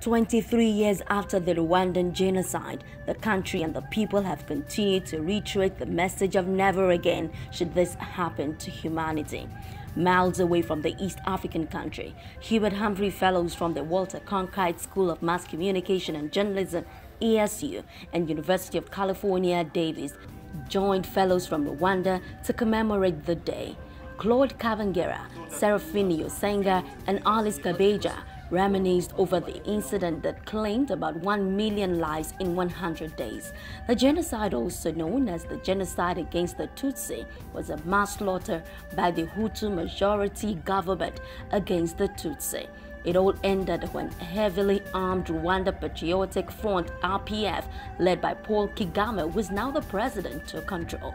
23 years after the Rwandan genocide, the country and the people have continued to reiterate the message of never again should this happen to humanity. Miles away from the East African country, Hubert Humphrey Fellows from the Walter Cronkite School of Mass Communication and Journalism, ASU, and University of California, Davis, joined fellows from Rwanda to commemorate the day. Claude Kabengera, Seraphine Yosenga, and Alice Kabeja reminisced over the incident that claimed about 1 million lives in 100 days. The genocide, also known as the genocide against the Tutsi, was a mass slaughter by the Hutu majority government against the Tutsi. It all ended when heavily armed Rwanda Patriotic Front RPF, led by Paul Kagame, was now the president, took control.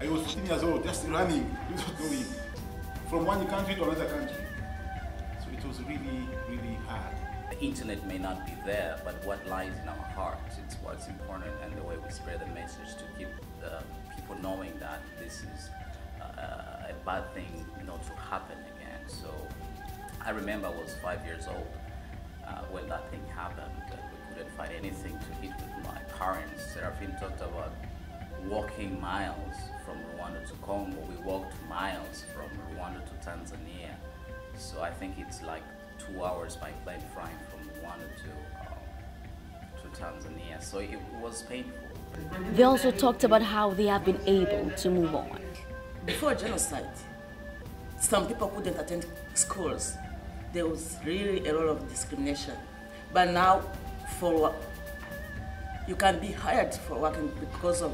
I was 15 years old, just running, from one country to another country. Was really, really hard. The internet may not be there, but what lies in our hearts, it's what's important and the way we spread the message to keep the people knowing that this is uh, a bad thing not to happen again. So I remember I was five years old uh, when that thing happened. and we couldn't find anything to eat with my parents. Seraphine talked about walking miles from Rwanda to Congo. We walked miles from Rwanda to Tanzania. So I think it's like two hours by plane flying from Rwanda to, um, to Tanzania. So it was painful. They also talked about how they have been able to move on. Before genocide, some people couldn't attend schools. There was really a lot of discrimination. But now, for you can be hired for working because of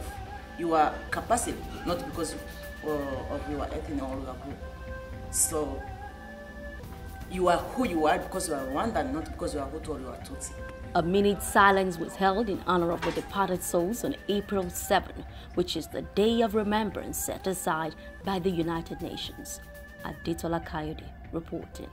your capacity, not because of, of your ethnic or your group. So you are who you are because you are Rwandan, not because you are Hutu or you are Tutsi. A minute silence was held in honor of the departed souls on April 7, which is the day of remembrance set aside by the United Nations. Aditola Coyote reporting.